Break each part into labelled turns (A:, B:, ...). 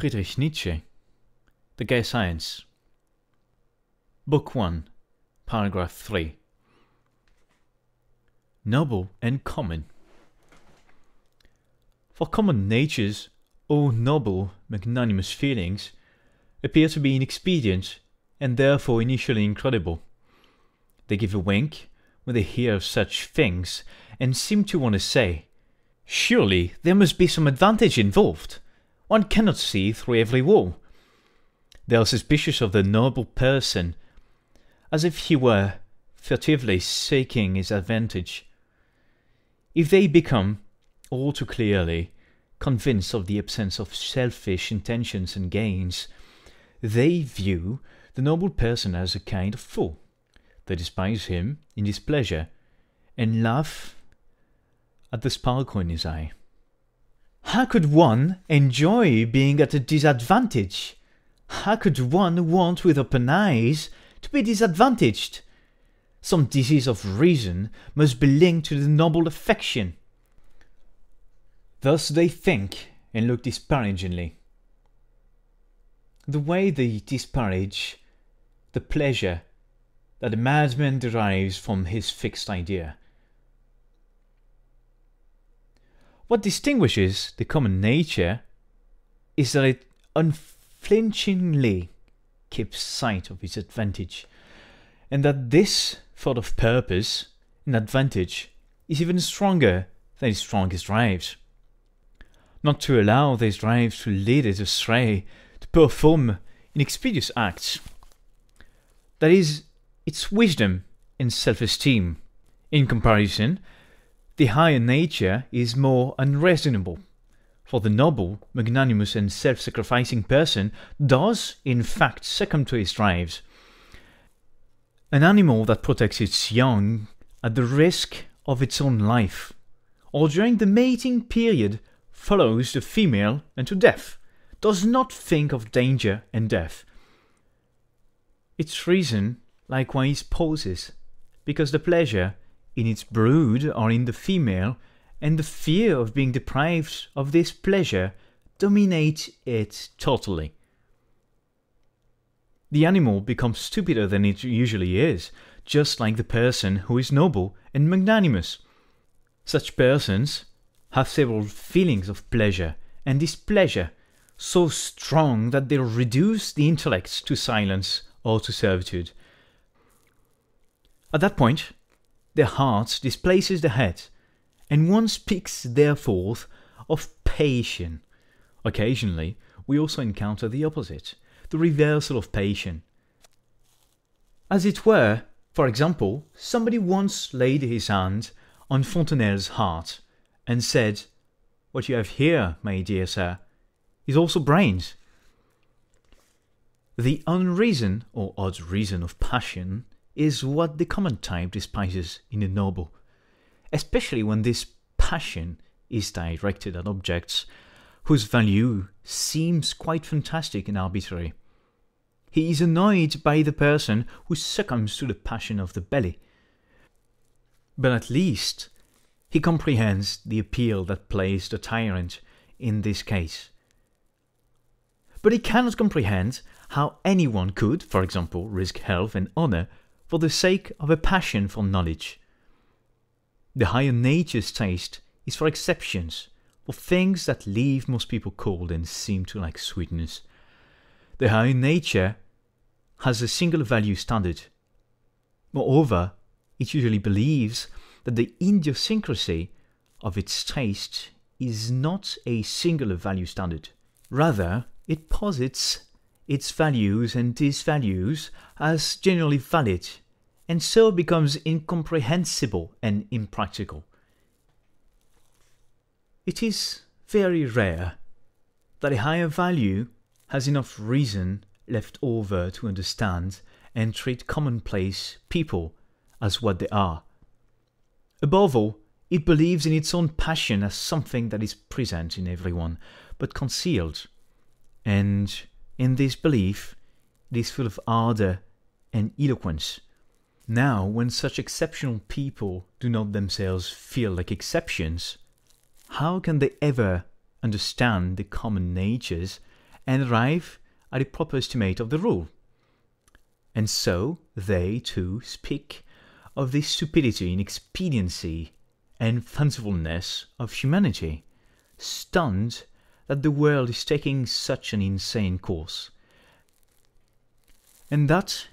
A: Friedrich Nietzsche, The Gay Science, Book 1, Paragraph 3. Noble and common. For common natures, all noble, magnanimous feelings appear to be inexpedient and therefore initially incredible. They give a wink when they hear of such things and seem to want to say, Surely there must be some advantage involved. One cannot see through every wall. They are suspicious of the noble person, as if he were furtively seeking his advantage. If they become, all too clearly, convinced of the absence of selfish intentions and gains, they view the noble person as a kind of fool. They despise him in his pleasure, and laugh at the sparkle in his eye. How could one enjoy being at a disadvantage? How could one want with open eyes to be disadvantaged? Some disease of reason must be linked to the noble affection. Thus they think and look disparagingly. The way they disparage the pleasure that a madman derives from his fixed idea. What distinguishes the common nature is that it unflinchingly keeps sight of its advantage, and that this thought of purpose and advantage is even stronger than its strongest drives. Not to allow these drives to lead it astray, to perform inexpeditious acts. That is its wisdom and self esteem. In comparison, the higher nature is more unreasonable. For the noble, magnanimous, and self sacrificing person does, in fact, succumb to his drives. An animal that protects its young at the risk of its own life, or during the mating period follows the female unto death, does not think of danger and death. Its reason likewise pauses, because the pleasure in its brood or in the female, and the fear of being deprived of this pleasure dominate it totally. The animal becomes stupider than it usually is, just like the person who is noble and magnanimous. Such persons have several feelings of pleasure and displeasure so strong that they reduce the intellect to silence or to servitude. At that point, the heart displaces the head, and one speaks therefore of passion. Occasionally, we also encounter the opposite, the reversal of passion. As it were, for example, somebody once laid his hand on Fontenelle's heart and said, What you have here, my dear sir, is also brains. The unreason or odd reason of passion is what the common type despises in the noble, especially when this passion is directed at objects whose value seems quite fantastic and arbitrary. He is annoyed by the person who succumbs to the passion of the belly. But at least he comprehends the appeal that plays the tyrant in this case. But he cannot comprehend how anyone could, for example, risk health and honor for the sake of a passion for knowledge. The higher nature's taste is for exceptions, for things that leave most people cold and seem to like sweetness. The higher nature has a single value standard. Moreover, it usually believes that the idiosyncrasy of its taste is not a singular value standard. Rather, it posits its values and disvalues as generally valid, and so becomes incomprehensible and impractical. It is very rare that a higher value has enough reason left over to understand and treat commonplace people as what they are. Above all, it believes in its own passion as something that is present in everyone, but concealed, and in this belief, it is full of ardour and eloquence. Now, when such exceptional people do not themselves feel like exceptions, how can they ever understand the common natures and arrive at a proper estimate of the rule. And so they too speak of the stupidity, inexpediency, and fancifulness of humanity, stunned that the world is taking such an insane course, and that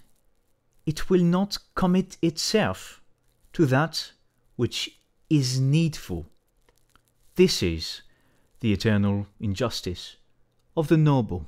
A: it will not commit itself to that which is needful. This is the eternal injustice of the noble.